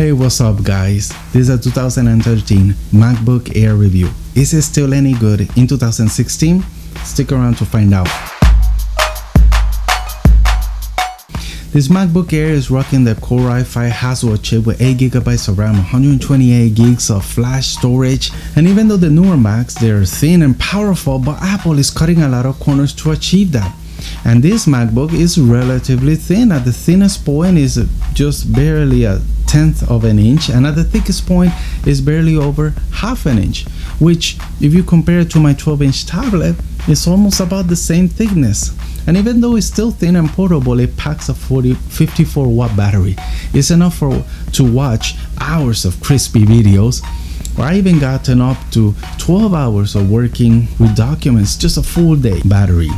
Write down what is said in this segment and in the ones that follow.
Hey, what's up guys? This is a 2013 MacBook Air review. Is it still any good in 2016? Stick around to find out. This MacBook Air is rocking the Core i5 Haswell chip with 8GB of RAM, 128 gigs of flash storage, and even though the newer Macs they're thin and powerful, but Apple is cutting a lot of corners to achieve that. And this MacBook is relatively thin. At the thinnest point is just barely a tenth of an inch, and at the thickest point is barely over half an inch. Which, if you compare it to my 12-inch tablet, it's almost about the same thickness. And even though it's still thin and portable, it packs a 40, 54 watt battery. It's enough for to watch hours of crispy videos. Or I even gotten up to 12 hours of working with documents, just a full day battery.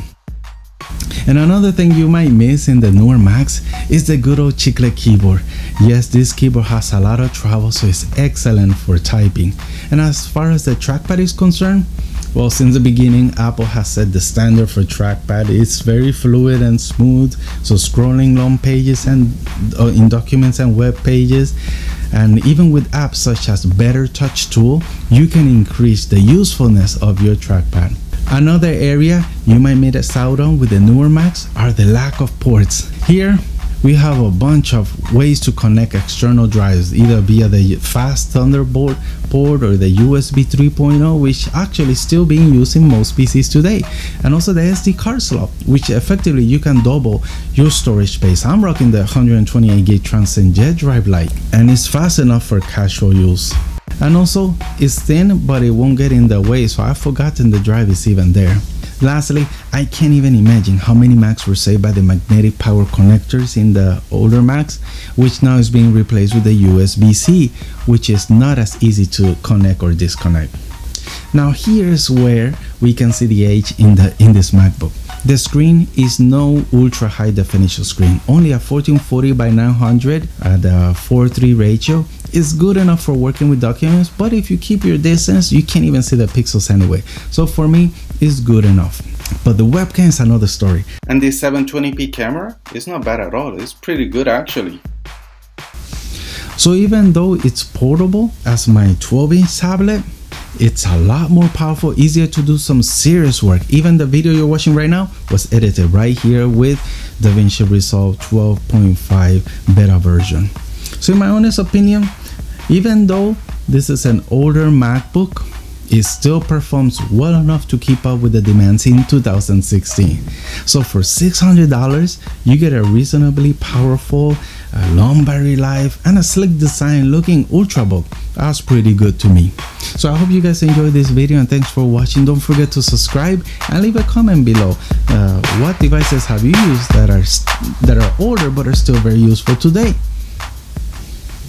And another thing you might miss in the newer Macs is the good old chiclet keyboard. Yes, this keyboard has a lot of travel, so it's excellent for typing. And as far as the trackpad is concerned, well, since the beginning, Apple has set the standard for trackpad. It's very fluid and smooth, so scrolling long pages and uh, in documents and web pages, and even with apps such as Better Touch Tool, you can increase the usefulness of your trackpad. Another area you might miss out on with the newer Macs are the lack of ports. Here, we have a bunch of ways to connect external drives either via the fast Thunderbolt port or the USB 3.0 which actually still being used in most PCs today and also the SD card slot which effectively you can double your storage space. I'm rocking the 128GB Transcend JetDrive Lite and it's fast enough for casual use. And also it's thin but it won't get in the way so I've forgotten the drive is even there. Lastly, I can't even imagine how many Macs were saved by the magnetic power connectors in the older Macs, which now is being replaced with the USB-C, which is not as easy to connect or disconnect. Now here's where we can see the age in the in this MacBook. The screen is no ultra high definition screen, only a 1440 by 900 at a 4:3 ratio is good enough for working with documents, but if you keep your distance, you can't even see the pixels anyway. So for me, it's good enough. But the webcam is another story. And this 720p camera is not bad at all. It's pretty good actually. So even though it's portable as my 12 inch tablet, it's a lot more powerful, easier to do some serious work. Even the video you're watching right now was edited right here with DaVinci Resolve 12.5 beta version. So in my honest opinion, even though this is an older MacBook, it still performs well enough to keep up with the demands in 2016. So for $600, you get a reasonably powerful, uh, long battery life, and a slick design looking Ultrabook. That's pretty good to me. So I hope you guys enjoyed this video and thanks for watching. Don't forget to subscribe and leave a comment below. Uh, what devices have you used that are that are older but are still very useful today?